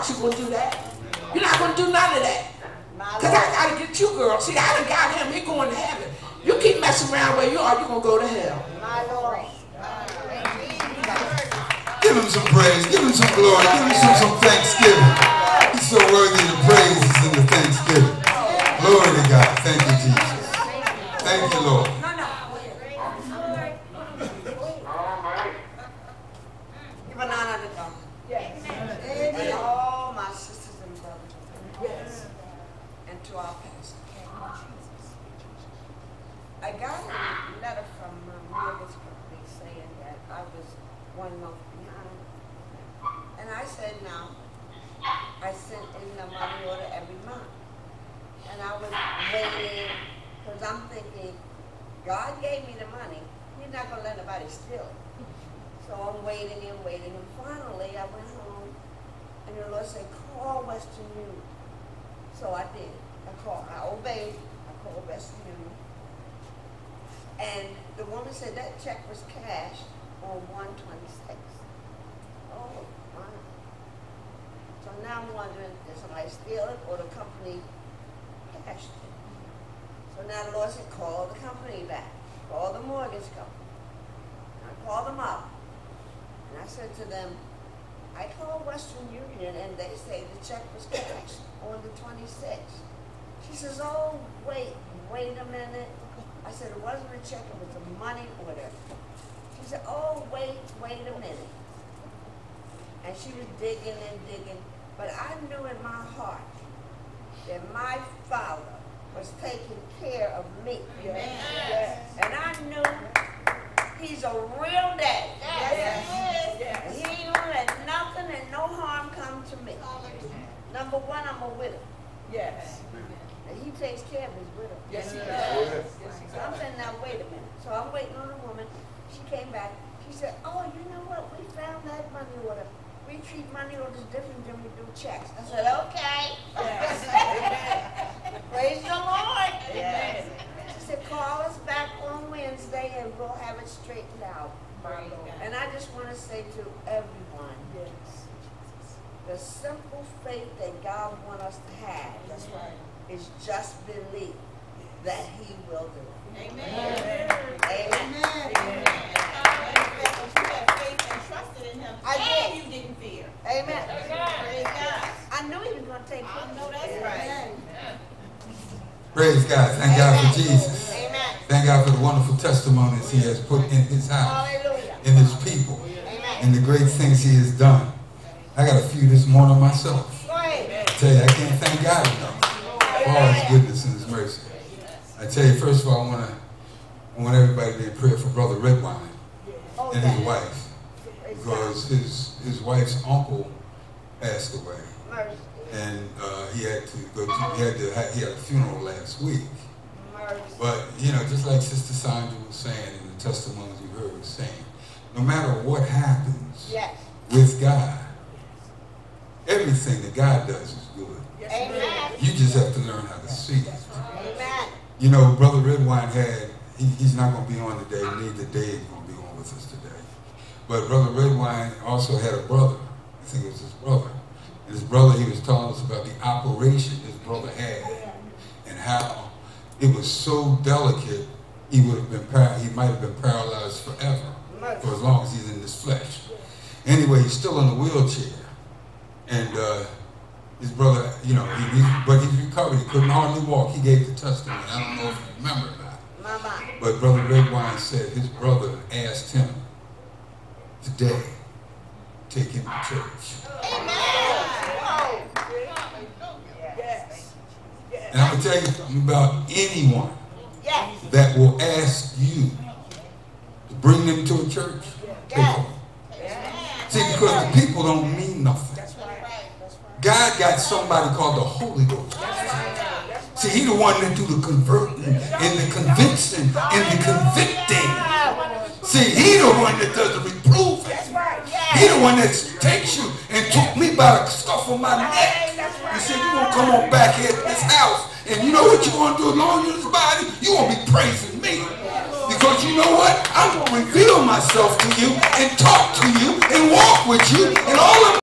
thought you were going to do that. You're not going to do none of that. Because I got to get you, girl. See, I done got him. He going to heaven. You keep messing around where you are, you're going to go to hell. My Lord. Give him some praise. Give him some glory. Give him some, some thanksgiving. He's so worthy of the praises and the thanksgiving. Glory to God. Thank you, Jesus. Thank you, Lord. No, no. Give an honor to God. And all my sisters and brothers. Yes. And to our pastor. I got a letter from my mortgage company saying that I was one month behind. And I said, no. I sent in the money order every month. And I was waiting, because I'm thinking, God gave me the money. He's not going to let nobody steal it. So I'm waiting and waiting. And finally, I went home, and the Lord said, call Western Union. So I did. I called, I obeyed. I called Western Union. And the woman said that check was cashed on one twenty-six. Oh, wow. So now I'm wondering, did somebody steal it or the company cashed it? So now the Lord said, call the company back. Call the mortgage company. And I called them up. And I said to them, I called Western Union and they say the check was cashed on the twenty-sixth. She says, oh, wait, wait a minute. I said, it wasn't a check, it was a money order. She said, oh, wait, wait a minute. And she was digging and digging, but I knew in my heart that my father was taking care of me. And I knew he's a real daddy. And he ain't gonna let nothing and no harm come to me. Number one, I'm a widow. Yes. And he takes care of his widow. Yes, he does. So I'm saying, now, wait a minute. So I'm waiting on a woman. She came back. She said, oh, you know what? We found that money order. We treat money orders different than we do checks. I said, okay. Praise the Lord. Amen. She said, call us back on Wednesday and we'll have it straightened out. And I just want to say to everyone, the simple faith that God wants us to have That's right. is just believe that He will do it. Amen. Amen. I did. You didn't fear. Amen. Praise God. I knew He was going to take care I know me. that's right. Praise God. Thank God for Jesus. Amen. Thank God for the wonderful testimonies he has put in his house, Hallelujah. in his people, Amen. and the great things he has done. I got a few this morning myself. I tell you, I can't thank God enough for all his goodness and his mercy. I tell you, first of all, I want to I want everybody to be in prayer for Brother Redwine Oh, and his wife, because his his wife's uncle passed away, and uh, he had to go. To, he had to. He had a funeral last week. But you know, just like Sister Sandra was saying, and the testimonies you heard was saying, no matter what happens Yes. with God, everything that God does is good. Amen. You just have to learn how to see it. Amen. You know, Brother Redwine had, he, he's not going to be on today, neither Dave is going to be on with us today. But Brother Redwine also had a brother. I think it was his brother. And his brother, he was telling us about the operation his brother had and how it was so delicate, he would have been, par- he might have been paralyzed forever for as long as he's in this flesh. Anyway, he's still in a wheelchair. And uh, his brother, you know, he, he, but he's recovered. He couldn't hardly walk. He gave the testimony. I don't know if you remember or not. Mama. But Brother Redwine said his brother asked him today, take him to church. Yes. And I'm going to tell you something about anyone Yes. that will ask you to bring them to a church. Them. See, because the people don't mean nothing. That's right. That's right. God got somebody called the Holy Ghost. See, he the one that do the converting and the convincing and the convicting. See, he the one that does the reproving. He the one that takes you and took me by the scuff of my neck. You said, you gonna come on back here to this house. And you know what you're gonna do as long as you're in this body? You're gonna be praising me. Because you know what? I'm gonna reveal myself to you and talk to you and walk with you and all of